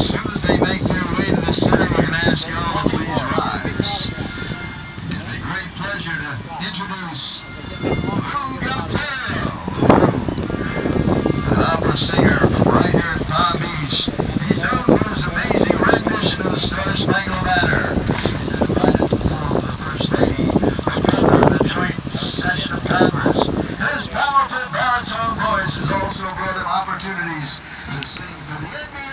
as soon as they make their way to the center, we're going to ask you all to please rise. It gives me great pleasure to introduce Lou Galtero, an opera singer from right here in Palm Beach. He's known for his amazing rendition of the Star Spangled Banner. and invited to perform the First Lady, the Governor of the Joint Session of Congress. His powerful baritone voice has also brought him opportunities to sing for the NBA